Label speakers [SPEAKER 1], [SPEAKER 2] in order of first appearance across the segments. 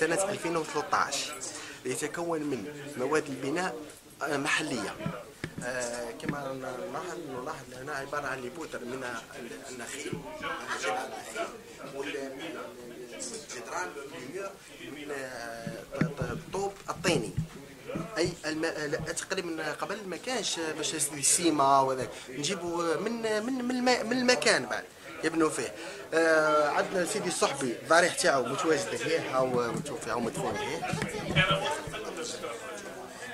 [SPEAKER 1] سنة 2013 يتكون من مواد البناء آه، محلية آه، كما نلاحظ نلاحظ هنا عبارة عن لبوتر من النخيل والجدران من آه، الطوب الطيني اي الم... تقريبا قبل ما كانش باش السيما وذاك نجيبوا من من من, الم... من المكان بعد يبنوا فيه آه عندنا سيدي الصحبي الضريح تاعو متواجد هنا هاو متوفي هاو مدفون هنا.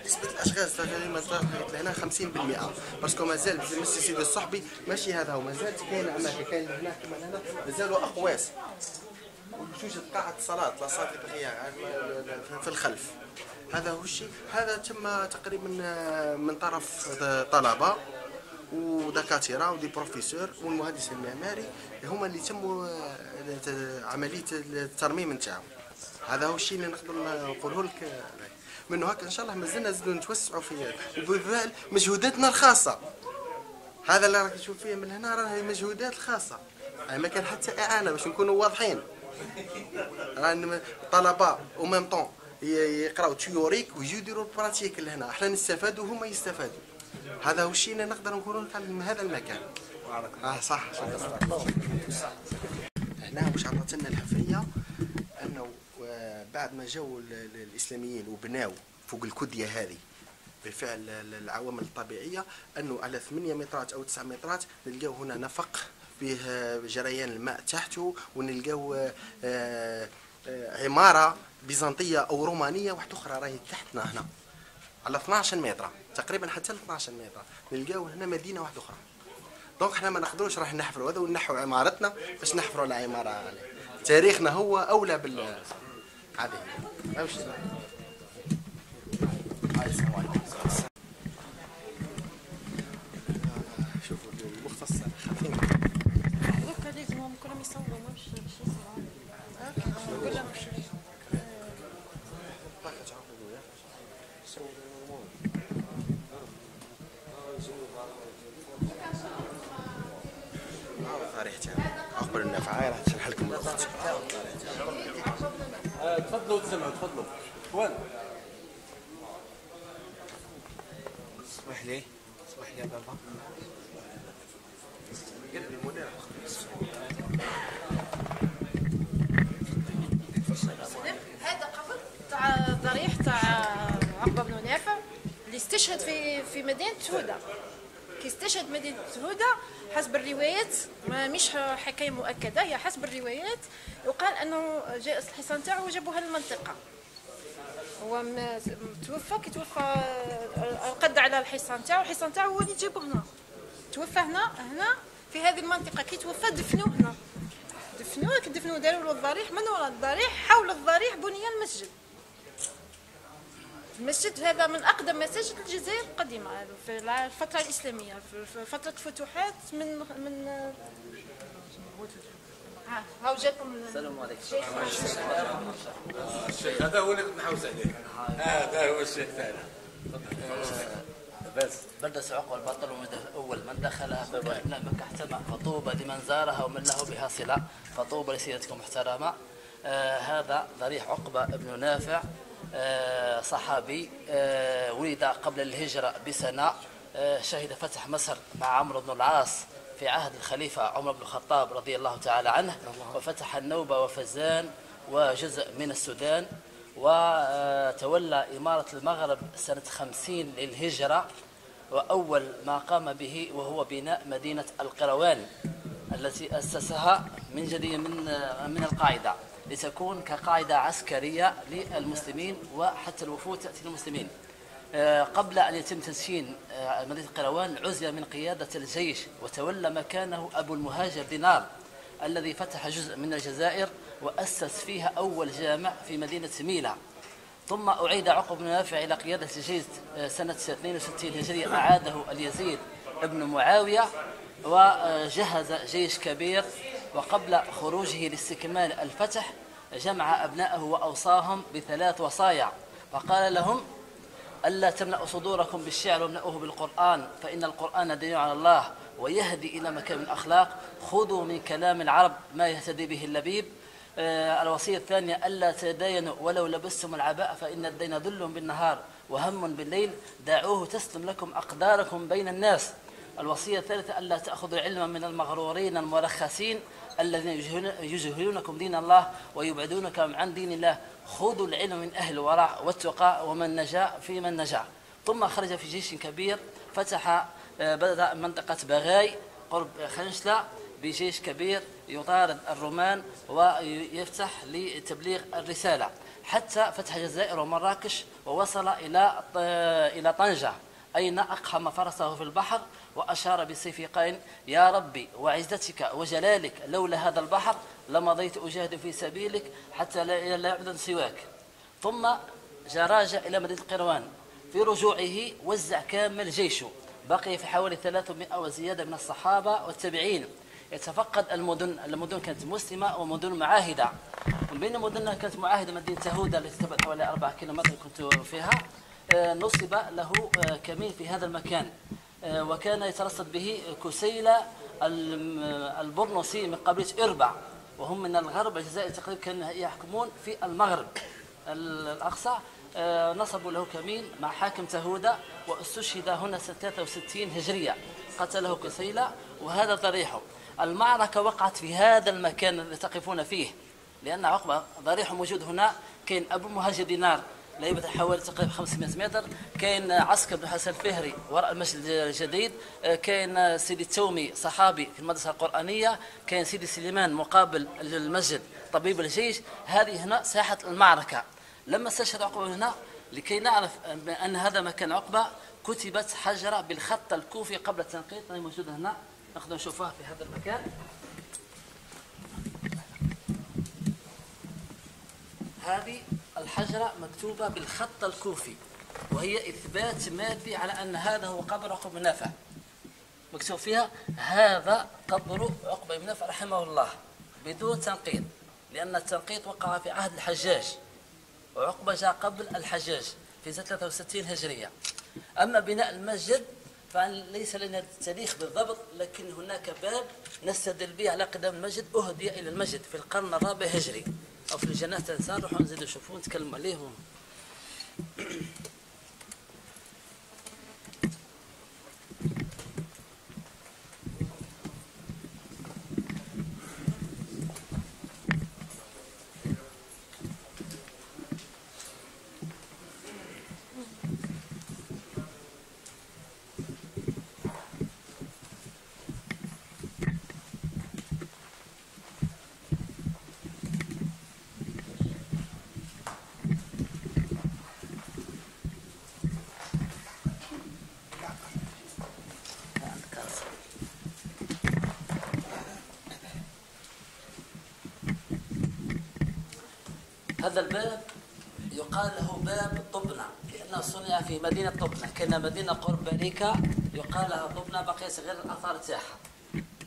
[SPEAKER 1] نسبة الأشخاص تقريبا طاحت لهنا 50% باسكو مازال ماشي سيدي الصحبي ماشي هذا هو مازال كاين أماكن كاين هنا كما هنا مازالوا أقواس. وجوج قاعة صلاة لا صلاة في الخلف. هذا هو الشيء. هذا تم تقريبا من طرف طلبة. ودكاترة ودي بروفيسور والمهندس المعماري هما اللي تموا عملية الترميم نتاعو هذا هو الشيء اللي نقدر نقوله لك. منه هكا إن شاء الله مازلنا نزيدوا نتوسعوا في وبالفعل مجهوداتنا الخاصة. هذا اللي راك تشوف فيه من هنا راهي مجهودات الخاصه يعني ما كان حتى إعانة باش نكونوا واضحين. راه طلبه أو ميم طون يقراو تيوريك ويجيو يديروا البراتيك لهنا. أحنا نستفادوا وهما يستفادوا هذا هو الشيء اللي نقدر نقولوا من هذا المكان. آه صح هنا واش عطاتنا الحفريه أنه آه، بعد ما جاوا ال- ال- الإسلاميين وبناوا فوق الكدية هذه بفعل ال- العوامل الطبيعية أنه على 8 مترات أو 9 مترات نلقاو هنا نفق فيه آه، جريان الماء تحته ونلقاو آه، عمارة بيزنطية أو رومانية واحدة أخرى راهي تحتنا هنا. على 12 متر تقريبا حتى ل 12 متر. نلقاو هنا مدينة واحدة أخرى. دونك إحنا ما نقدروش راح نحفروا هذا ونحوا عمارتنا باش نحفروا على عماره عليه. تاريخنا هو أولى بال هذه. شوفوا
[SPEAKER 2] دوكا لازم كلهم يصوروا مش يسمعوا كلهم
[SPEAKER 1] ريحتها النفعه راح تشرح لكم الأخت.
[SPEAKER 3] تفضلوا تسمعوا تفضلوا. وين
[SPEAKER 4] اسمح لي اسمح لي يا بابا.
[SPEAKER 2] هذا قبر تاع ضريح تاع عقبة بن نافع اللي استشهد في في مدينة هدى. كي استشهد مدينة هدى حسب الروايات ما مش حكاية مؤكدة هي حسب الروايات. يقال أنه جاء الحصان تاعو وجابوها للمنطقة. هو توفى كي توفى القد على الحصان تاعو الحصان تاعو هو اللي جابو هنا. توفى هنا هنا في هذه المنطقة. كي توفى دفنوه هنا. دفنوه كي دفنوه داروا له الضريح. من وراء الضريح؟ حول الضريح بني المسجد. المسجد هذا من أقدم مساجد الجزائر القديمة في الفترة الإسلامية في فترة فتوحات من من ها هاو جاتكم السلام عليكم.
[SPEAKER 3] الشيخ هذا هو اللي نحوس عليه. هذا هو الشيخ تاعنا. بس
[SPEAKER 5] بلدة عقبة البطل ومن الأول من دخلها فكان مكة احتمى فطوبى لمن زارها ومن له بها صلة فطوبى لسيدتكم محترمة آه هذا ضريح عقبة بن نافع. صحابي آه ولد قبل الهجرة بسنة آه شهد فتح مصر مع عمرو بن العاص في عهد الخليفة عمر بن الخطاب رضي الله تعالى عنه. وفتح النوبة وفزان وجزء من السودان. وتولى إمارة المغرب سنة خمسين للهجرة. وأول ما قام به وهو بناء مدينة القروان التي أسسها من جديد من من القاعدة. لتكون كقاعدة عسكرية للمسلمين وحتى الوفود تأتي للمسلمين. آه، قبل أن يتم تسكين آه، مدينة القروان عزل من قيادة الجيش وتولى مكانه أبو المهاجر دينار الذي فتح جزء من الجزائر وأسس فيها أول جامع في مدينة ميلا ثم أعيد عقب بن نافع إلى قيادة الجيش آه، سنة 62 هجرية أعاده اليزيد ابن معاوية وجهز جيش كبير وقبل خروجه لاستكمال الفتح جمع أبنائه وأوصاهم بثلاث وصايا. فقال لهم ألا تملأوا صدوركم بالشعر واملأوه بالقرآن فإن القرآن دليل على الله ويهدي إلى مكان الأخلاق. خذوا من كلام العرب ما يهتدي به اللبيب. آه، الوصية الثانية ألا تداينوا ولو لبستم العباء فإن الدين ذل بالنهار وهم بالليل. دعوه تسلم لكم أقداركم بين الناس. الوصية الثالثة ألا تأخذوا علما من المغرورين المرخصين الذين يجهلونكم دين الله ويبعدونكم عن دين الله. خذوا العلم من أهل الورع والتقى ومن نجا في من نجا. ثم خرج في جيش كبير فتح آه، بدأ منطقة بغاي قرب خنشلة بجيش كبير يطارد الرومان ويفتح لتبليغ الرسالة. حتى فتح الجزائر ومراكش ووصل إلى إلى طنجة أين أقحم فرسه في البحر. وأشار بسيفه قائل يا ربي وعزتك وجلالك لولا هذا البحر لمضيت أجاهد في سبيلك حتى لا يعبد سواك. ثم جاء راجع إلى مدينة قروان. في رجوعه وزع كامل جيشه بقي في حوالي 300 وزيادة من الصحابة والتابعين. يتفقد المدن المدن كانت مسلمة ومدن معاهدة. من بين مدنها كانت معاهدة مدينة تهودا التي تبعد حوالي 4 كيلومتر كنت فيها آه، نصب له آه، كمين في هذا المكان. وكان يترصد به كسيلة البرنسي من قبيلة إربع وهم من الغرب الجزائر تقريبا كانوا يحكمون في المغرب. ال- الأقصى آه، نصبوا له كمين مع حاكم تهودا واستشهد هنا سنة 63 هجرية. قتله كسيلة وهذا ضريحه. المعركة وقعت في هذا المكان الذي تقفون فيه لأن عقبة ضريحه موجود هنا كان أبو مهاجر دينار. لا يبعد حوالي تقريبا 500 متر. كاين عسكر بن حسن الفهري وراء المسجد الجديد. آه، كاين سيدي التومي صحابي في المدرسة القرآنية. كاين سيدي سليمان مقابل المسجد طبيب الجيش. هذه هنا ساحة المعركة. لما استشهد عقبة هنا لكي نعرف أن هذا مكان عقبة كتبت حجرة بالخط الكوفي قبل التنقيط. هي موجودة هنا. نقدر نشوفها في هذا المكان. هذه الحجرة مكتوبة بالخط الكوفي وهي إثبات مادي على أن هذا هو قبر عقبة بن نافع مكتوب فيها هذا قبر عقبة بن نافع رحمه الله بدون تنقيط لأن التنقيط وقع في عهد الحجاج وعقبة جاء قبل الحجاج في سنة 63 هجرية. أما بناء المسجد فليس لنا التاريخ بالضبط لكن هناك باب نستدل به على قدام المسجد أهدي إلى المسجد في القرن الرابع هجري. أو في الجنات تنسان روحوا نزيدوا نشوفوا نتكلم عليهم. هذا الباب يقال له باب طبنة لأنه صنع في مدينة طبنة. كان مدينة قرب باريكا يقال لها طبنة بقيت غير الآثار تاعها.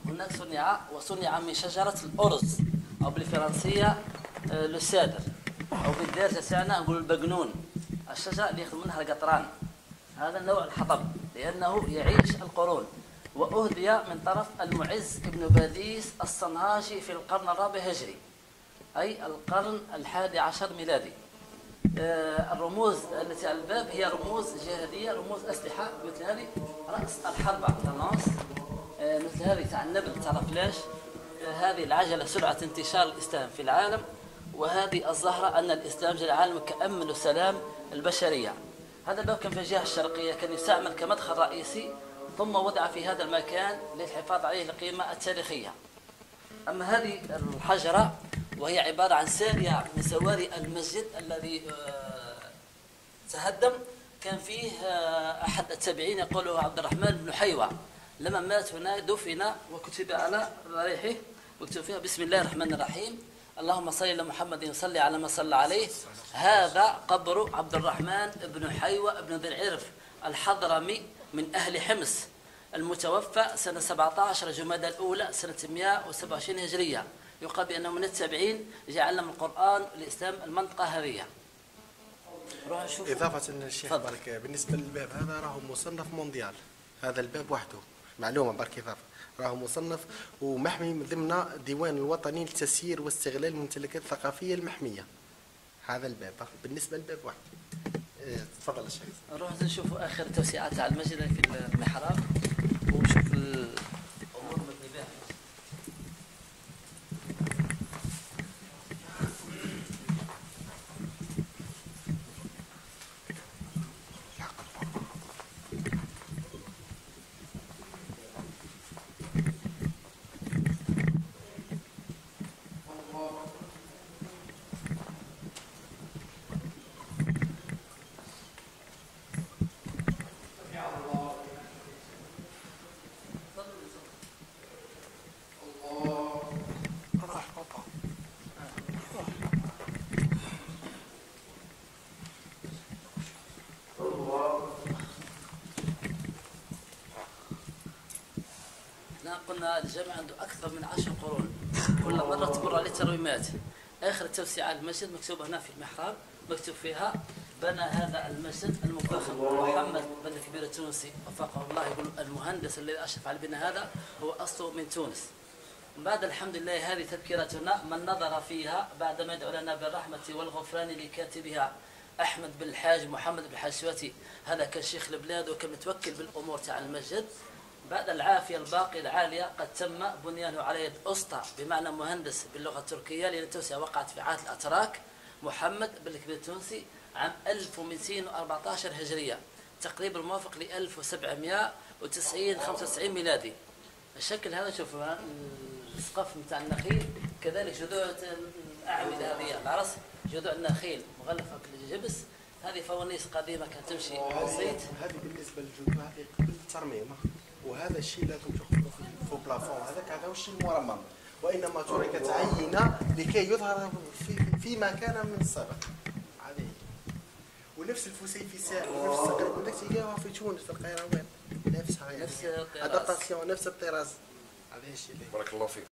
[SPEAKER 5] هناك صنع وصنع من شجرة الأرز أو بالفرنسية آه، لسادر أو بالدارجة تاعنا نقول البقنون. الشجرة اللي ياخذ منها القطران. هذا نوع الحطب لأنه يعيش القرون. وأهدي من طرف المعز ابن باديس الصنهاجي في القرن الرابع هجري. أي القرن الحادي عشر ميلادي. آه، الرموز التي على الباب هي رموز جهادية رموز أسلحة مثل هذه. رأس الحرب طناس مثل هذه تاع النبل تاع فلاش هذه العجلة سرعة انتشار الإسلام في العالم. وهذه الزهرة أن الإسلام جاء العالم كأمن وسلام البشرية. هذا الباب كان في الجهة الشرقية كان يستعمل كمدخل رئيسي ثم وضع في هذا المكان للحفاظ عليه القيمة التاريخية. أما هذه الحجرة وهي عبارة عن سارية من سواري المسجد الذي آه، تهدم. كان فيه آه، أحد التابعين يقوله عبد الرحمن بن حيوة لما مات هنا دفن وكتب على ضريحه وكتب فيها بسم الله الرحمن الرحيم. اللهم صل على محمد صل على ما صلى عليه. هذا قبر عبد الرحمن بن حيوة بن ذي العرف الحضرمي من أهل حمص المتوفى سنة 17 جمادى الأولى سنة 127 هجرية. يقال بأنه من التابعين جعلم القرآن الإسلام المنطقة هذه روح نشوف
[SPEAKER 1] إضافة الشيخ. برك بالنسبة للباب هذا راهو مصنف مونديال. هذا الباب وحده. معلومة برك إضافة راهو مصنف ومحمي من ضمن الديوان الوطني لتسيير واستغلال الممتلكات الثقافية المحمية. هذا الباب. بالنسبة للباب واحد. آه، تفضل يا شيخ.
[SPEAKER 5] نروح نشوفوا آخر توسيعات تاع المسجد في المحراب. ونشوف الأمور المبني بها لا قلنا الجامع عنده أكثر من عشر قرون. كل مرة تمر عليه ترميمات آخر التوسعة المسجد مكتوب هنا في المحراب مكتوب فيها بنى هذا المسجد المفخم. محمد بن كبير التونسي وفقه الله يقول المهندس الذي أشرف على البناء هذا هو أصله من تونس. بعد الحمد لله هذه تذكرتنا من نظر فيها بعدما يدعو لنا بالرحمة والغفران لكاتبها أحمد بن الحاج محمد بن الحشوتي هذا كان شيخ البلاد وكان متوكل بالأمور تاع المسجد. بعد العافية الباقية العالية قد تم بنيانه على يد أسطى بمعنى مهندس باللغة التركية لأن وقعت في عهد الأتراك محمد بن الكبير التونسي عام 1214 هجرية. تقريبا موافق ل 1790 95 ميلادي. الشكل هذا شوف ها، السقف نتاع النخيل كذلك جذوع الأعمدة هذه العرس جذوع النخيل مغلفة بالجبس. هذه فوانيس قديمة كانت تمشي بسيط
[SPEAKER 1] هذه بالنسبة للجذوع هذه قبل الترميم. وهذا الشيء لازم تحطه في البلافون هذاك هذا هو الشيء المرمم؟ وإنما تركت عينه لكي يظهر في فيما كان من السابق هي. ونفس الفسيفساء ونفس القريب تلقاها في تونس في القيروان نفسها
[SPEAKER 5] نفس الطراز.
[SPEAKER 1] نفس الطراز. هذا الشيء
[SPEAKER 6] بارك الله فيك.